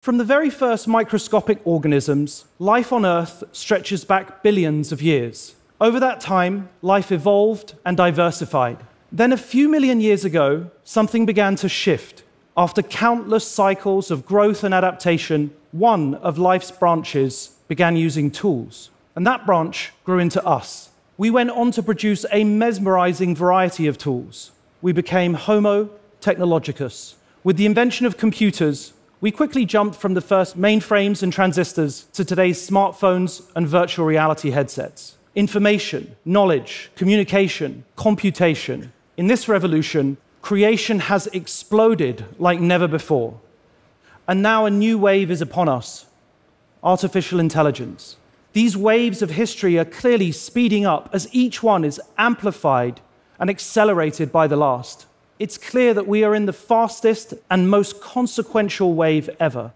From the very first microscopic organisms, life on Earth stretches back billions of years. Over that time, life evolved and diversified. Then, a few million years ago, something began to shift. After countless cycles of growth and adaptation, one of life's branches began using tools. And that branch grew into us. We went on to produce a mesmerizing variety of tools. We became Homo technologicus. With the invention of computers, we quickly jumped from the first mainframes and transistors to today's smartphones and virtual reality headsets. Information, knowledge, communication, computation. In this revolution, creation has exploded like never before. And now a new wave is upon us artificial intelligence. These waves of history are clearly speeding up as each one is amplified and accelerated by the last it's clear that we are in the fastest and most consequential wave ever.